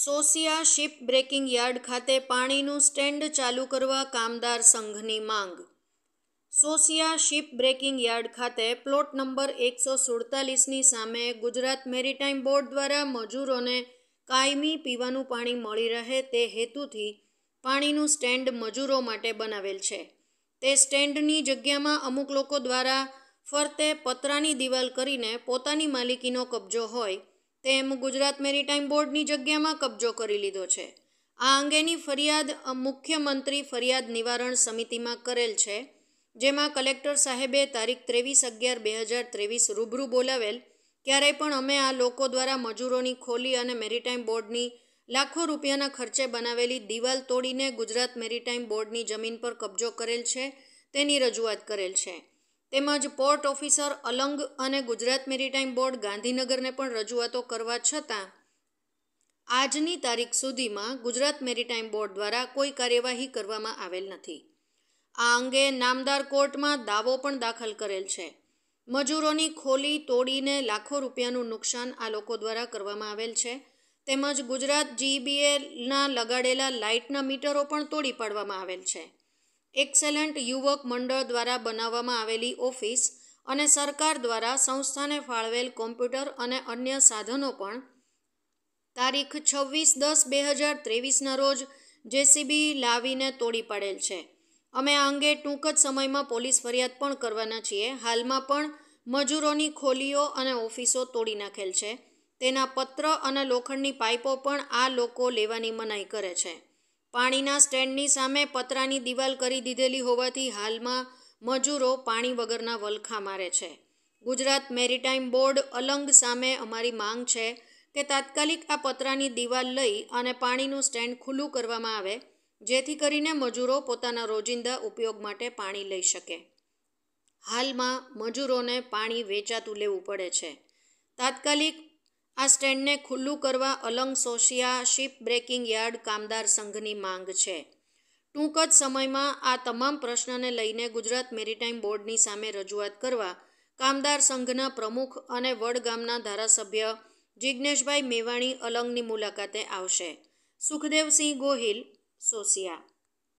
Sosiya ship breaking yard ખાતે પાણીનું stand ચાલુ કરવા કામદાર સંઘની માંગ. સોસિયા શિપ બ્રેકિંગ યાર્ડ ખાતે પ્લોટ નંબર એકસો સુડતાલીસની સામે ગુજરાત મેરીટાઈમ બોર્ડ દ્વારા મજૂરોને કાયમી પીવાનું પાણી મળી રહે તે હેતુથી પાણીનું સ્ટેન્ડ મજૂરો માટે બનાવેલ છે. તે સ્ટેન્ડની જગ્યામાં અમુક લોકો દ્વારા ફરતે પતરાની દિવાલ કરીને પોતાની માલિકીનો કબજો હોય તેમ ગુજરાત મેરીટાઈમ બોર્ડની જગ્યામાં કબજો કરી લીધો છે. આ અંગેની ફરિયાદ મુખ્યમંત્રી ફરિયાદ નિવારણ સમિતિમાં કરેલ છે, જેમાં કલેક્ટર સાહેબે તારીખ ત્રેવીસ અગિયાર બે હજાર ત્રેવીસ રૂબરૂ બોલાવેલ, ક્યારેય પણ અમે આ લોકો દ્વારા મજૂરોની ખોલી અને મેરીટાઈમ બોર્ડની લાખો રૂપિયાના ખર્ચે બનાવેલી દિવાલ તોડીને ગુજરાત મેરીટાઈમ બોર્ડની જમીન પર કબજો કરેલ છે, તેની રજૂઆત કરેલ છે. તેમજ પોર્ટ ઓફિસર અલંગ અને ગુજરાત મેરીટાઈમ બોર્ડ ગાંધીનગરને પણ રજૂઆતો કરવા છતાં, આજની તારીખ સુધીમાં ગુજરાત મેરીટાઈમ બોર્ડ દ્વારા કોઈ કાર્યવાહી કરવામાં આવેલ નથી. આ અંગે નામદાર કોર્ટમાં દાવો પણ દાખલ કરેલ છે. મજૂરોની ખોલી તોડીને લાખો રૂપિયાનું નુકસાન આ લોકો દ્વારા કરવામાં આવેલ છે. તેમજ ગુજરાત જીબીએલના લગાડેલા લાઇટના મીટરો પણ તોડી પાડવામાં આવેલ છે. એક્સેલન્ટ યુવક મંડળ દ્વારા બનાવવામાં આવેલી ઓફિસ અને સરકાર દ્વારા સંસ્થાને ફાળવેલ કોમ્પ્યુટર અને અન્ય સાધનો પણ તારીખ છવ્વીસ દસ બે હજાર ત્રેવીસના રોજ જેસીબી લાવીને તોડી પાડેલ છે. અમે આ અંગે ટૂંક જ સમયમાં પોલીસ ફરિયાદ પણ કરવાના છીએ. હાલમાં પણ મજૂરોની ખોલીઓ અને ઓફિસો તોડી નાખેલ છે. તેના પત્ર અને લોખંડની પાઇપો પણ આ લોકો લેવાની મનાઈ કરે છે. પાણીના સ્ટેન્ડની સામે પતરાની દિવાલ કરી દીધેલી હોવાથી હાલમાં મજૂરો પાણી વગરના વલખા મારે છે. ગુજરાત મેરીટાઈમ બોર્ડ અલંગ સામે અમારી માંગ છે કે તાત્કાલિક આ પતરાની દિવાલ લઈ અને પાણીનું સ્ટેન્ડ ખુલ્લું કરવામાં આવે, જેથી કરીને મજૂરો પોતાના રોજિંદા ઉપયોગ માટે પાણી લઈ શકે. હાલમાં મજૂરોને પાણી વેચાતું લેવું પડે છે. તાત્કાલિક આ સ્ટેન્ડને ખુલ્લું કરવા Alang Sosiya ship breaking yard કામદાર સંઘની માંગ છે. ટૂંક જ સમયમાં આ તમામ પ્રશ્નને લઈને ગુજરાત મેરીટાઈમ બોર્ડની સામે રજૂઆત કરવા કામદાર સંઘના પ્રમુખ અને વડગામના ધારાસભ્ય જિજ્ઞેશભાઈ મેવાણી અલંગની મુલાકાતે આવશે. સુખદેવસિંહ ગોહિલ સોસિયા